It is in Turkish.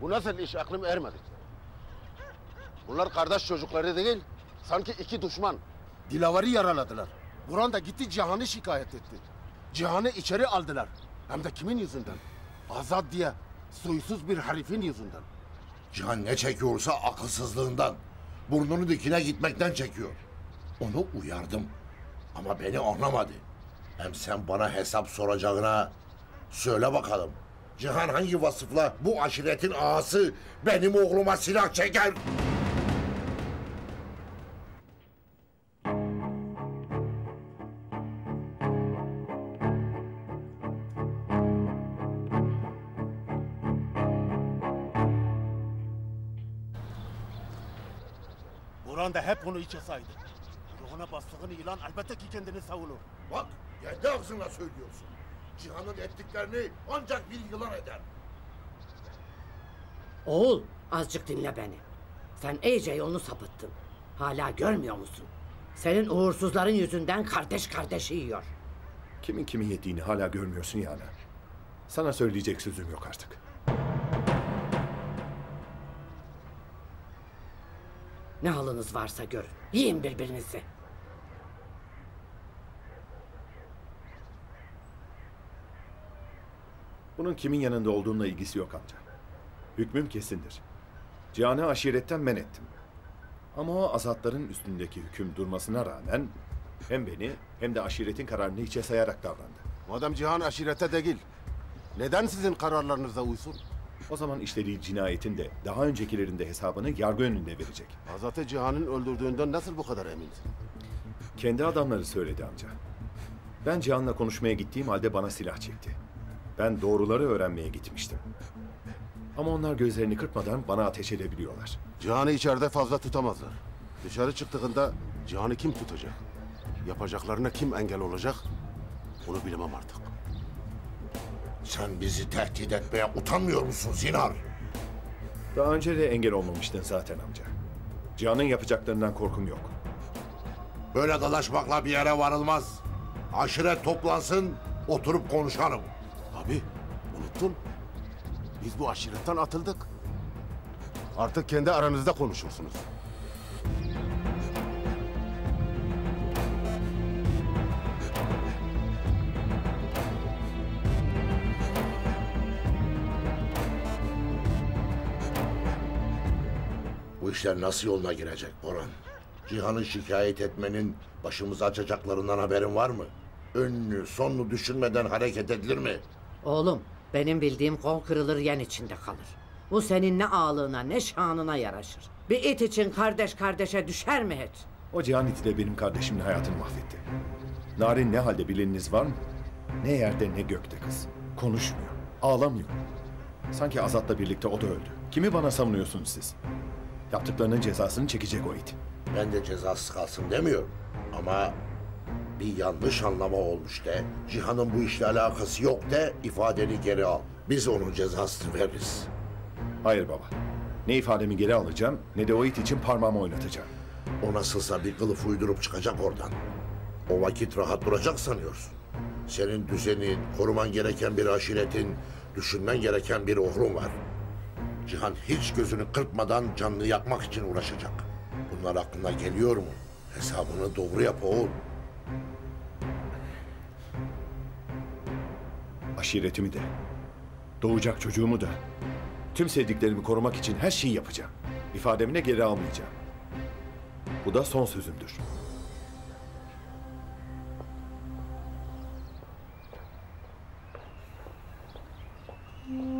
Bu nasıl iş aklım ermedi. Bunlar kardeş çocukları değil, sanki iki düşman. Dilavar'ı yaraladılar. Buran da gitti Cihan'ı şikayet etti. Cihan'ı içeri aldılar. Hem de kimin yüzünden? Azat diye, soysuz bir herifin yüzünden. Cihan ne çekiyorsa akılsızlığından. Burnunu dikine gitmekten çekiyor. Onu uyardım. Ama beni anlamadı. Hem sen bana hesap soracağına söyle bakalım. Cihan hangi vasıfla bu aşiretin ağası benim oğluma silah çeker? Buran da hep onu içe saydı. Ruhuna bastığını ilan elbette ki kendini savunur. Bak kendi ağzınla söylüyorsun. Cihan'ın ettiklerini ancak bir yılan eder. Oğul azıcık dinle beni. Sen iyice yolunu sapıttın. Hala görmüyor musun? Senin uğursuzların yüzünden kardeş kardeşi yiyor. Kimin kimi yediğini hala görmüyorsun yani. Sana söyleyecek sözüm yok artık. Ne halınız varsa görün. Yiyin birbirinizi. Bunun kimin yanında olduğunla ilgisi yok amca. Hükmüm kesindir. Cihan'ı aşiretten men ettim. Ama o azatların üstündeki hüküm durmasına rağmen hem beni hem de aşiretin kararını hiçe sayarak davrandı. Madem Cihan aşirete değil, neden sizin kararlarınıza uysun? O zaman işlediği cinayetin de daha öncekilerinde hesabını yargı önünde verecek. Azat'ı Cihan'ın öldürdüğünden nasıl bu kadar eminsin? Kendi adamları söyledi amca. Ben Cihan'la konuşmaya gittiğim halde bana silah çekti. Ben doğruları öğrenmeye gitmiştim. Ama onlar gözlerini kırpmadan bana ateş edebiliyorlar. Cihan'ı içeride fazla tutamazlar. Dışarı çıktığında Cihan'ı kim tutacak? Yapacaklarına kim engel olacak? Onu bilemem artık. Sen bizi tehdit etmeye utanmıyor musun Zinar? Daha önce de engel olmamıştın zaten amca. Cihan'ın yapacaklarından korkum yok. Böyle dalaşmakla bir yere varılmaz. Aşiret toplansın, oturup konuşalım. Unuttun. Biz bu aşiretten atıldık. Artık kendi aranızda konuşursunuz. Bu işler nasıl yoluna girecek Boran? Cihan'ı şikayet etmenin başımıza açacaklarından haberin var mı? Önünü, sonunu düşünmeden hareket edilir mi? Oğlum benim bildiğim kol kırılır yen içinde kalır. Bu senin ne ağlığına ne şanına yaraşır. Bir it için kardeş kardeşe düşer mi hiç? O Cihan iti de benim kardeşimin hayatını mahvetti. Narin ne halde bileniniz var mı? Ne yerde ne gökte kız. Konuşmuyor, ağlamıyor. Sanki Azat'la birlikte o da öldü. Kimi bana savunuyorsunuz siz? Yaptıklarının cezasını çekecek o it. Ben de cezasız kalsın demiyorum. Ama bir yanlış anlama olmuş de, Cihan'ın bu işle alakası yok de ifadeni geri al. Biz onun cezasını veririz. Hayır baba. Ne ifademi geri alacağım ne de o it için parmağımı oynatacağım. O nasılsa bir kılıf uydurup çıkacak oradan. O vakit rahat duracak sanıyorsun. Senin düzenin, koruman gereken bir aşiretin, düşünmen gereken bir oğlun var. Cihan hiç gözünü kırpmadan canını yakmak için uğraşacak. Bunlar aklına geliyor mu? Hesabını doğru yap oğul. Aşiretimi de, doğacak çocuğumu da, tüm sevdiklerimi korumak için her şeyi yapacağım. İfademine geri almayacağım. Bu da son sözümdür. Hmm.